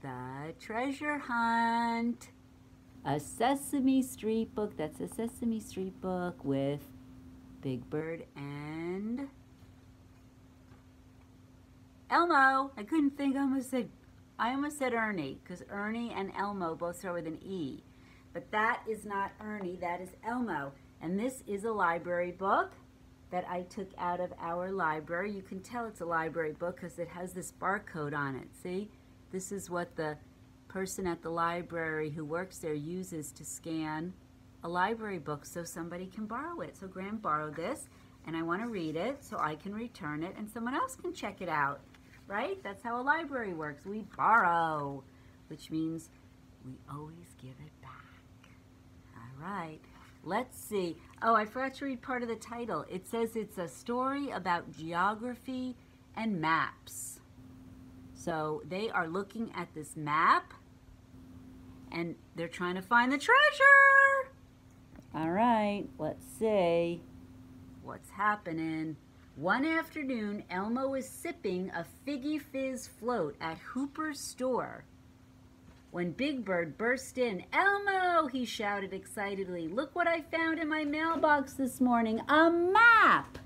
The Treasure Hunt. A Sesame Street book. That's a Sesame Street book with Big Bird and Elmo. I couldn't think. I almost said, I almost said Ernie because Ernie and Elmo both start with an E. But that is not Ernie. That is Elmo. And this is a library book that I took out of our library. You can tell it's a library book because it has this barcode on it. See? This is what the person at the library who works there uses to scan a library book so somebody can borrow it. So Graham borrowed this and I want to read it so I can return it and someone else can check it out. Right? That's how a library works. We borrow, which means we always give it back. All right. Let's see. Oh, I forgot to read part of the title. It says it's a story about geography and maps. So they are looking at this map and they're trying to find the treasure. All right, let's see what's happening. One afternoon, Elmo was sipping a Figgy Fizz float at Hooper's store. When Big Bird burst in, Elmo, he shouted excitedly, look what I found in my mailbox this morning, a map!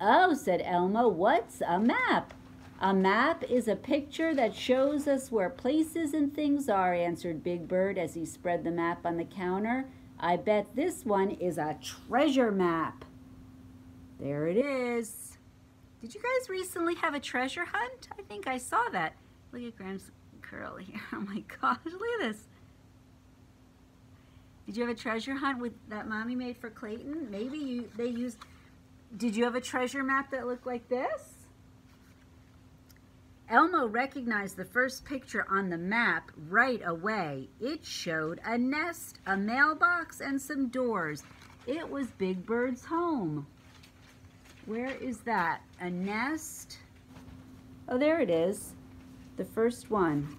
Oh, said Elmo, what's a map? A map is a picture that shows us where places and things are, answered Big Bird as he spread the map on the counter. I bet this one is a treasure map. There it is. Did you guys recently have a treasure hunt? I think I saw that. Look at Graham's curl here. Oh my gosh, look at this. Did you have a treasure hunt with that mommy made for Clayton? Maybe you they used Did you have a treasure map that looked like this? Elmo recognized the first picture on the map right away. It showed a nest, a mailbox, and some doors. It was Big Bird's home. Where is that? A nest? Oh, there it is. The first one.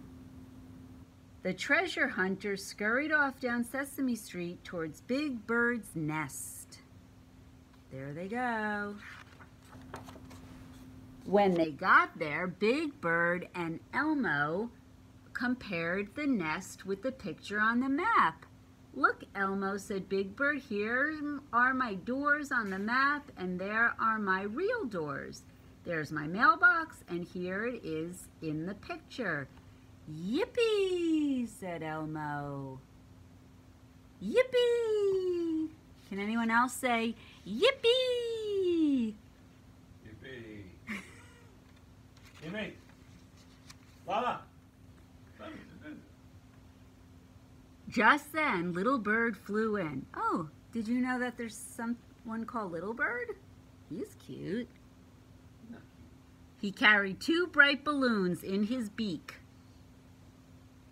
The treasure hunters scurried off down Sesame Street towards Big Bird's nest. There they go. When they got there, Big Bird and Elmo compared the nest with the picture on the map. Look, Elmo, said Big Bird, here are my doors on the map, and there are my real doors. There's my mailbox, and here it is in the picture. Yippee, said Elmo. Yippee! Can anyone else say yippee? Just then, Little Bird flew in. Oh, did you know that there's someone called Little Bird? He's cute. He carried two bright balloons in his beak.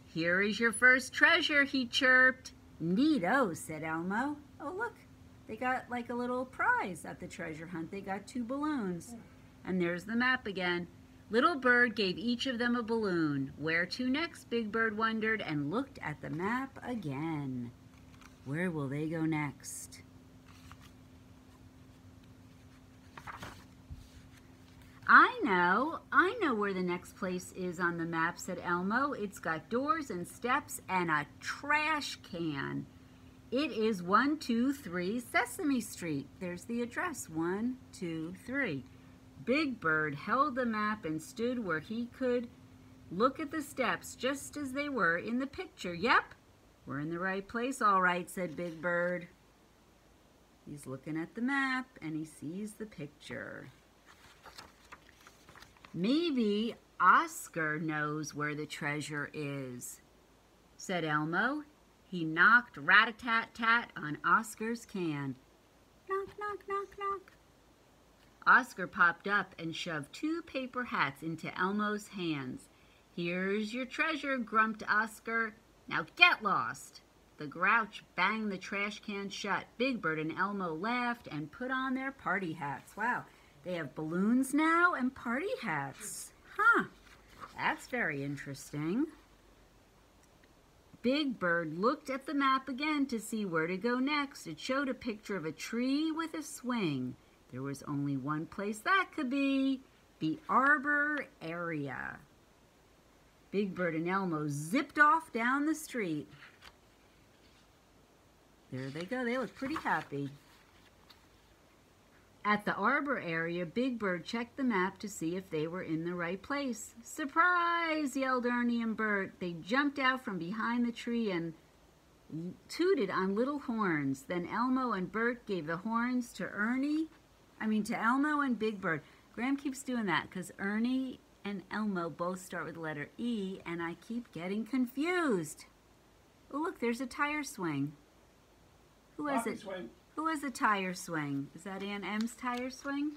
Here is your first treasure, he chirped. Neato, said Elmo. Oh, look, they got like a little prize at the treasure hunt. They got two balloons. And there's the map again. Little Bird gave each of them a balloon. Where to next, Big Bird wondered and looked at the map again. Where will they go next? I know, I know where the next place is on the map, said Elmo. It's got doors and steps and a trash can. It is 123 Sesame Street. There's the address, 123. Big Bird held the map and stood where he could look at the steps just as they were in the picture. Yep, we're in the right place all right, said Big Bird. He's looking at the map and he sees the picture. Maybe Oscar knows where the treasure is, said Elmo. He knocked rat-a-tat-tat on Oscar's can. Knock, knock, knock, knock. Oscar popped up and shoved two paper hats into Elmo's hands. Here's your treasure, grumped Oscar. Now get lost. The grouch banged the trash can shut. Big Bird and Elmo laughed and put on their party hats. Wow, they have balloons now and party hats. Huh, that's very interesting. Big Bird looked at the map again to see where to go next. It showed a picture of a tree with a swing. There was only one place that could be, the arbor area. Big Bird and Elmo zipped off down the street. There they go. They look pretty happy. At the arbor area, Big Bird checked the map to see if they were in the right place. Surprise! yelled Ernie and Bert. They jumped out from behind the tree and tooted on little horns. Then Elmo and Bert gave the horns to Ernie, I mean to Elmo and Big Bird. Graham keeps doing that because Ernie and Elmo both start with the letter E, and I keep getting confused. Oh, look, there's a tire swing. Who has it? swing. Who has a tire swing? Is that Aunt M's tire swing?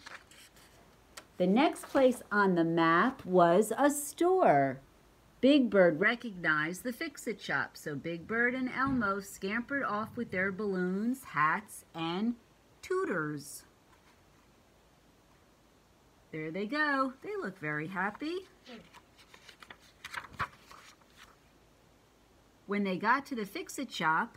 The next place on the map was a store. Big Bird recognized the Fix It shop, so Big Bird and Elmo scampered off with their balloons, hats, and tooters. There they go. They look very happy. When they got to the Fix It shop,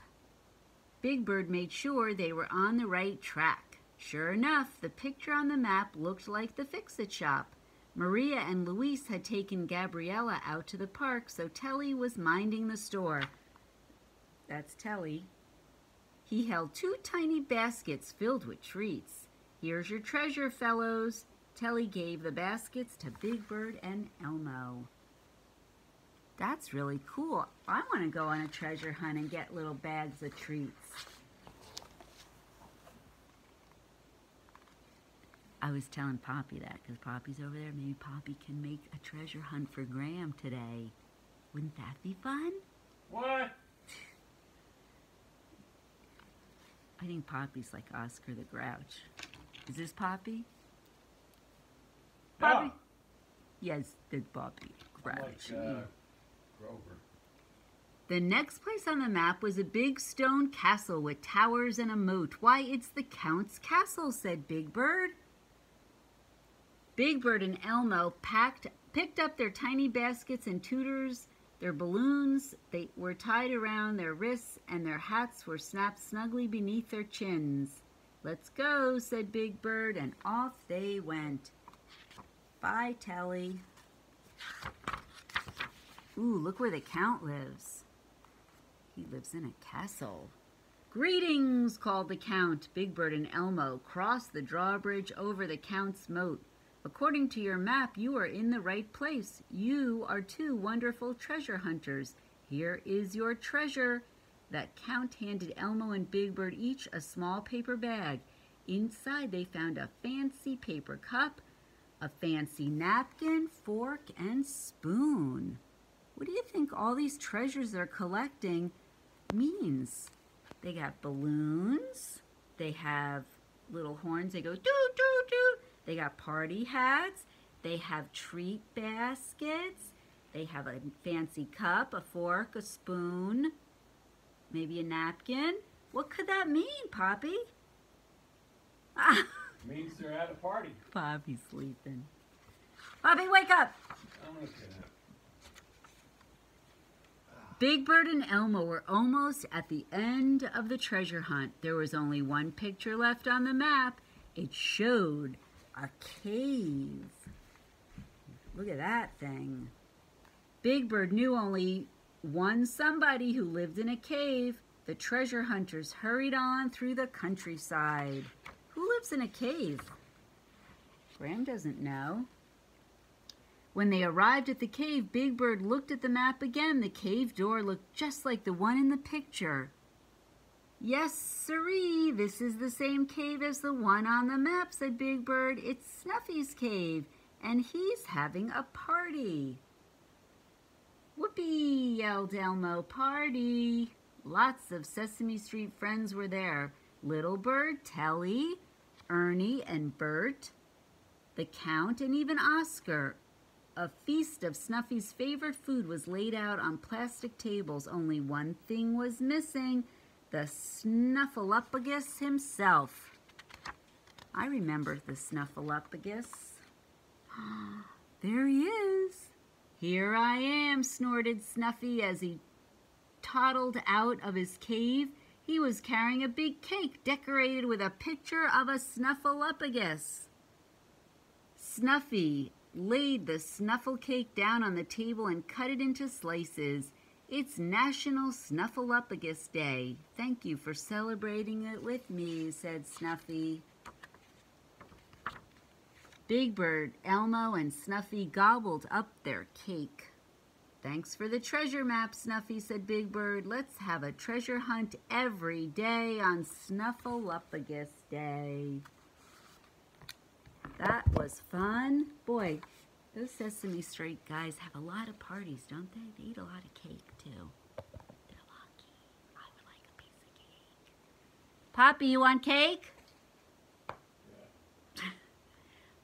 Big Bird made sure they were on the right track. Sure enough, the picture on the map looked like the Fix It shop. Maria and Luis had taken Gabriella out to the park, so Telly was minding the store. That's Telly. He held two tiny baskets filled with treats. Here's your treasure, fellows. Telly gave the baskets to Big Bird and Elmo. That's really cool. I want to go on a treasure hunt and get little bags of treats. I was telling Poppy that because Poppy's over there. Maybe Poppy can make a treasure hunt for Graham today. Wouldn't that be fun? What? I think Poppy's like Oscar the Grouch. Is this Poppy? Yeah. Poppy? Yes, it's Bobby. I'm Grouch. like uh, Grover. The next place on the map was a big stone castle with towers and a moat. Why, it's the Count's castle, said Big Bird. Big Bird and Elmo packed, picked up their tiny baskets and tooters, their balloons. They were tied around their wrists, and their hats were snapped snugly beneath their chins. Let's go, said Big Bird, and off they went. Bye, Telly. Ooh, look where the Count lives. He lives in a castle. Greetings, called the Count. Big Bird and Elmo crossed the drawbridge over the Count's moat. According to your map, you are in the right place. You are two wonderful treasure hunters. Here is your treasure. That Count handed Elmo and Big Bird each a small paper bag. Inside, they found a fancy paper cup, a fancy napkin, fork, and spoon. What do you think all these treasures they're collecting means? They got balloons. They have little horns. They go doo doo doo. They got party hats. They have treat baskets. They have a fancy cup, a fork, a spoon, maybe a napkin. What could that mean, Poppy? Ah, Means they're at a party. Poppy's sleeping. Bobby, wake up! I'm it. Big Bird and Elmo were almost at the end of the treasure hunt. There was only one picture left on the map. It showed a cave. Look at that thing. Big Bird knew only one somebody who lived in a cave. The treasure hunters hurried on through the countryside. Lives in a cave? Graham doesn't know. When they arrived at the cave, Big Bird looked at the map again. The cave door looked just like the one in the picture. Yes, siree, this is the same cave as the one on the map, said Big Bird. It's Snuffy's cave, and he's having a party. Whoopee, yelled Elmo, party. Lots of Sesame Street friends were there. Little Bird, Telly, Ernie, and Bert, the Count, and even Oscar. A feast of Snuffy's favorite food was laid out on plastic tables. Only one thing was missing the Snuffleupagus himself. I remember the Snuffleupagus. there he is. Here I am, snorted Snuffy as he toddled out of his cave. He was carrying a big cake decorated with a picture of a Snuffleupagus. Snuffy, laid the snuffle cake down on the table and cut it into slices. It's National Snuffleupagus Day. Thank you for celebrating it with me, said Snuffy. Big Bird, Elmo, and Snuffy gobbled up their cake. Thanks for the treasure map, Snuffy, said Big Bird. Let's have a treasure hunt every day on Snuffleupagus Day. That was fun. Boy, those Sesame Street guys have a lot of parties, don't they? They eat a lot of cake, too. They're lucky. I would like a piece of cake. Poppy, you want cake?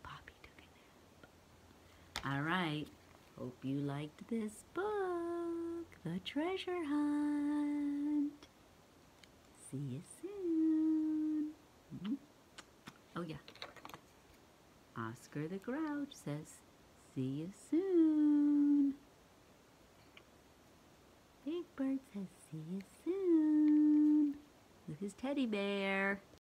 Poppy took a nap. All right. Hope you liked this book, The Treasure Hunt. See you soon. Mhm. Oh, yeah. Oscar the Grouch says, See you soon. Big Bird says, See you soon. With his teddy bear.